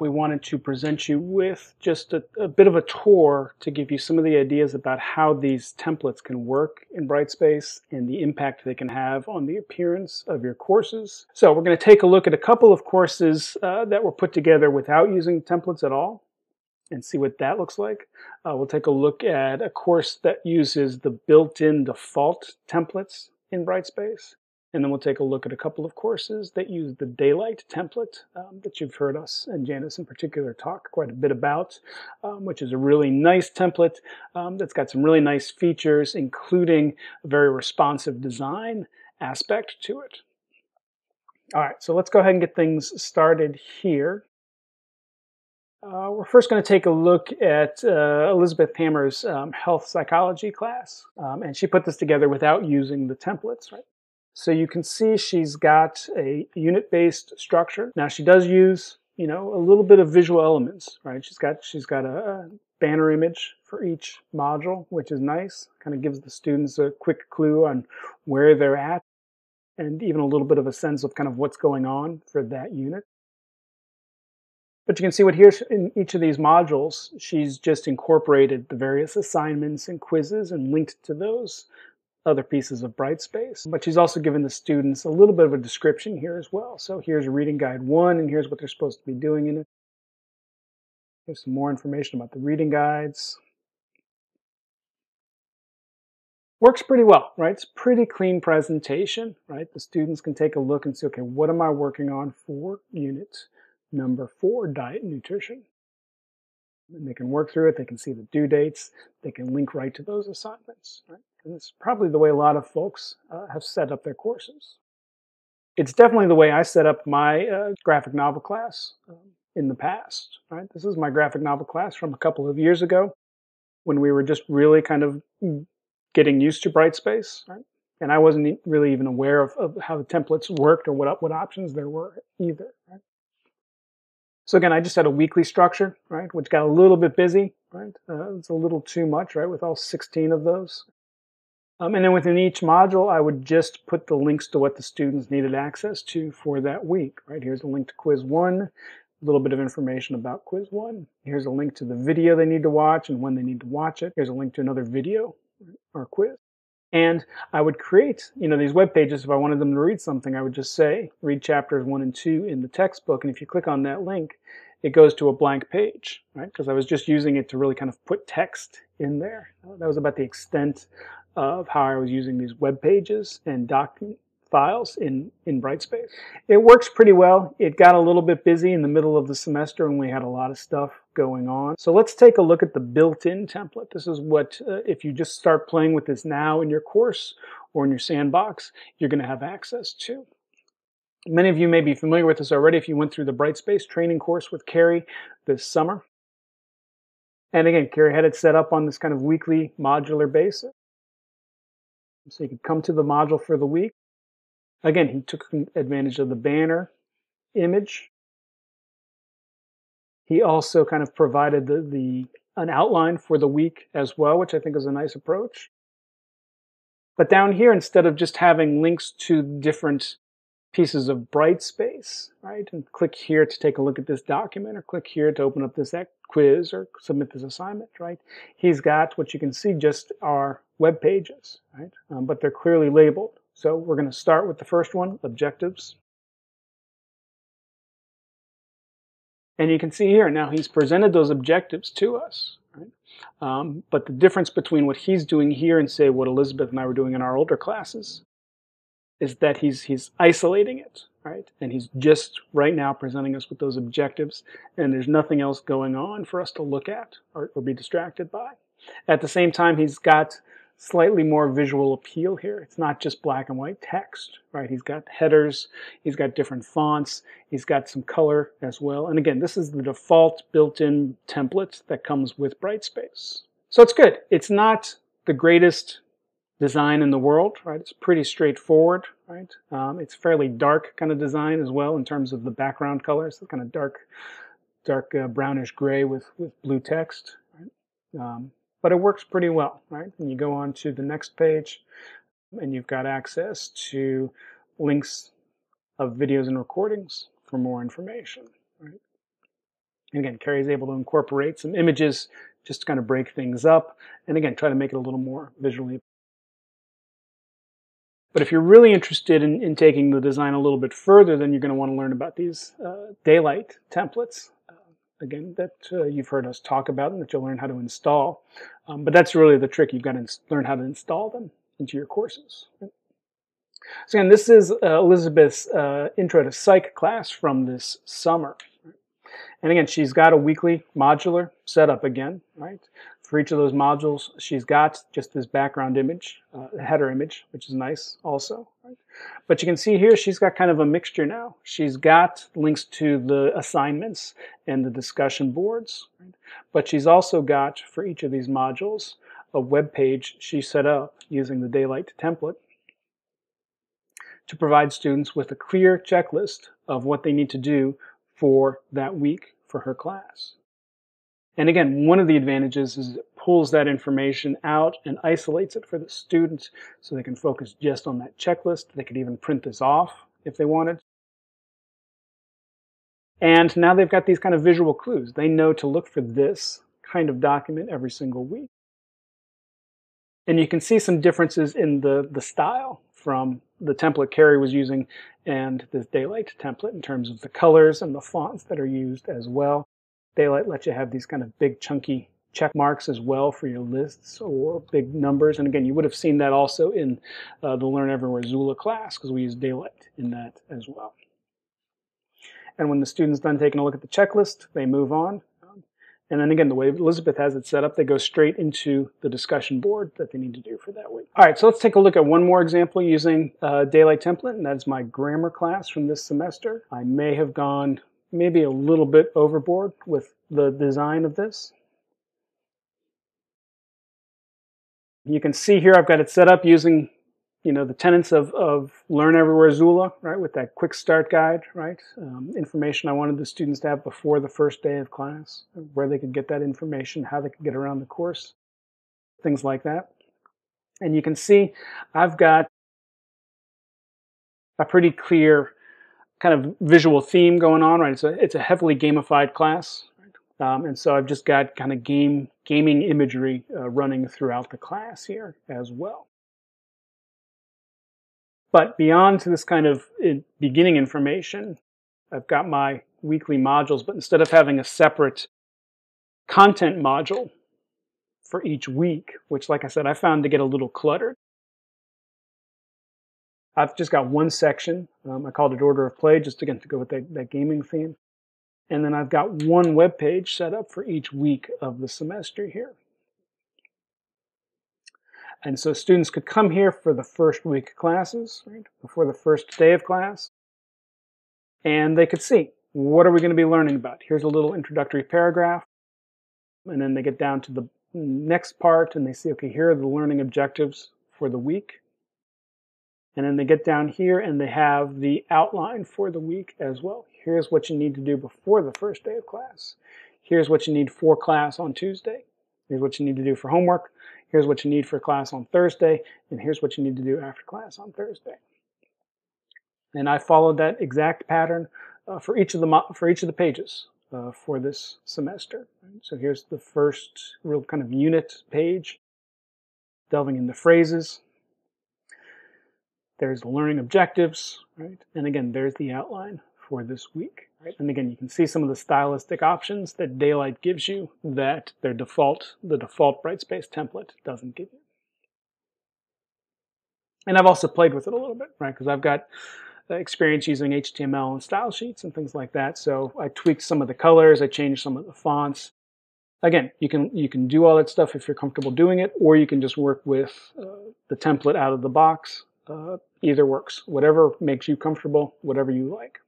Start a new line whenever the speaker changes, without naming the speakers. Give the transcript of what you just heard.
we wanted to present you with just a, a, bit of a tour to give you some of the ideas about how these templates can work in Brightspace and the impact they can have on the appearance of your courses. So we're going to take a look at a couple of courses uh, that were put together without using templates at all and see what that looks like. Uh, we'll take a look at a course that uses the built-in default templates in Brightspace. And then we'll take a look at a couple of courses that use the Daylight template um, that you've heard us and Janice in particular talk quite a bit about, um, which is a really nice template um, that's got some really nice features, including a very responsive design aspect to it. All right, so let's go ahead and get things started here. Uh, we're first going to take a look at uh, Elizabeth Hammer's um, health psychology class, um, and she put this together without using the templates, right? So you can see she's got a unit-based structure. Now she does use, you know, a little bit of visual elements, right? She's got she's got a, a banner image for each module, which is nice. Kind of gives the students a quick clue on where they're at and even a little bit of a sense of kind of what's going on for that unit. But you can see what here in each of these modules, she's just incorporated the various assignments and quizzes and linked to those other pieces of Brightspace. But she's also given the students a little bit of a description here as well. So here's reading guide one, and here's what they're supposed to be doing in it. Here's some more information about the reading guides. Works pretty well, right? It's pretty clean presentation, right? The students can take a look and see, okay, what am I working on for unit number four, diet and nutrition? And they can work through it. They can see the due dates. They can link right to those assignments, right? And it's probably the way a lot of folks uh, have set up their courses. It's definitely the way I set up my uh, graphic novel class um, in the past. Right? This is my graphic novel class from a couple of years ago when we were just really kind of getting used to Brightspace. Right? And I wasn't really even aware of, of how the templates worked or what, what options there were either. Right? So again, I just had a weekly structure, right, which got a little bit busy, right? Uh, it's a little too much, right, with all 16 of those. Um, and then within each module, I would just put the links to what the students needed access to for that week, right? Here's a link to quiz one, a little bit of information about quiz one. Here's a link to the video they need to watch and when they need to watch it. Here's a link to another video or quiz. And I would create, you know, these web pages. If I wanted them to read something, I would just say, read chapters one and two in the textbook. And if you click on that link, it goes to a blank page, right? Because I was just using it to really kind of put text in there. That was about the extent of how I was using these web pages and doc files in, in Brightspace. It works pretty well. It got a little bit busy in the middle of the semester and we had a lot of stuff going on. So let's take a look at the built-in template. This is what, uh, if you just start playing with this now in your course or in your sandbox, you're going to have access to. Many of you may be familiar with this already if you went through the Brightspace training course with Carrie this summer. And again, Carrie had it set up on this kind of weekly modular basis. So you could come to the module for the week. Again, he took advantage of the banner image. He also kind of provided the, the an outline for the week as well, which I think is a nice approach. But down here, instead of just having links to different pieces of Brightspace, right? And click here to take a look at this document or click here to open up this quiz or submit this assignment, right? He's got what you can see just are web pages, right? Um, but they're clearly labeled. So we're going to start with the first one, objectives. And you can see here, now he's presented those objectives to us. Right? Um, but the difference between what he's doing here and say what Elizabeth and I were doing in our older classes is that he's, he's isolating it, right? And he's just right now presenting us with those objectives and there's nothing else going on for us to look at or, or be distracted by. At the same time, he's got slightly more visual appeal here. It's not just black and white text, right? He's got headers, he's got different fonts, he's got some color as well. And again, this is the default built-in template that comes with Brightspace. So it's good. It's not the greatest design in the world, right? It's pretty straightforward, right? Um, it's fairly dark kind of design as well in terms of the background colors, kind of dark, dark uh, brownish gray with, with blue text? Um, but it works pretty well, right? And you go on to the next page and you've got access to links of videos and recordings for more information, right? And again, Carrie is able to incorporate some images just to kind of break things up. And again, try to make it a little more visually. But if you're really interested in, in taking the design a little bit further, then you're going to want to learn about these uh, daylight templates. Again, that uh, you've heard us talk about and that you'll learn how to install. Um, but that's really the trick. You've got to learn how to install them into your courses. So again, this is uh, Elizabeth's uh, Intro to Psych class from this summer. And again, she's got a weekly modular setup again, right? For each of those modules, she's got just this background image, uh, header image, which is nice also. But you can see here, she's got kind of a mixture now. She's got links to the assignments and the discussion boards, but she's also got, for each of these modules, a web page she set up using the Daylight template to provide students with a clear checklist of what they need to do for that week for her class. And again, one of the advantages is pulls that information out and isolates it for the student so they can focus just on that checklist. They could even print this off if they wanted. And now they've got these kind of visual clues. They know to look for this kind of document every single week. And you can see some differences in the, the style from the template Carrie was using and this Daylight template in terms of the colors and the fonts that are used as well. Daylight lets you have these kind of big chunky check marks as well for your lists or big numbers. And again, you would have seen that also in uh, the Learn Everywhere XULA class because we use Daylight in that as well. And when the student's done taking a look at the checklist, they move on and then again, the way Elizabeth has it set up, they go straight into the discussion board that they need to do for that week. All right, so let's take a look at one more example using uh, Daylight Template, and that's my grammar class from this semester. I may have gone maybe a little bit overboard with the design of this. You can see here I've got it set up using you know, the tenets of, of Learn Everywhere XULA, right, with that quick start guide, right, um, information I wanted the students to have before the first day of class, where they could get that information, how they could get around the course, things like that. And you can see I've got a pretty clear kind of visual theme going on, right? It's a, it's a heavily gamified class? Um, and so I've just got kind of game gaming imagery uh, running throughout the class here as well. But beyond to this kind of beginning information, I've got my weekly modules, but instead of having a separate content module for each week, which, like I said, I found to get a little cluttered, I've just got one section. Um, I called it Order of Play, just again to go with that, that gaming theme. And then I've got one web page set up for each week of the semester here. And so students could come here for the first week classes, right, before the first day of class, and they could see what are we going to be learning about. Here's a little introductory paragraph, and then they get down to the next part and they see, okay, here are the learning objectives for the week. And then they get down here and they have the outline for the week as well. Here's what you need to do before the first day of class. Here's what you need for class on Tuesday. Here's what you need to do for homework here's what you need for class on Thursday, and here's what you need to do after class on Thursday. And I followed that exact pattern uh, for each of the for each of the pages uh, for this semester. So here's the first real kind of unit page, delving into phrases. There's the learning objectives, right? And again, there's the outline for this week. Right? And again, you can see some of the stylistic options that Daylight gives you that their default, the default Brightspace template doesn't give you. And I've also played with it a little bit, right? Because I've got experience using HTML and style sheets and things like that. So I tweaked some of the colors, I changed some of the fonts. Again, you can you can do all that stuff if you're comfortable doing it, or you can just work with uh, the template out of the box. Uh, either works. Whatever makes you comfortable, whatever you like.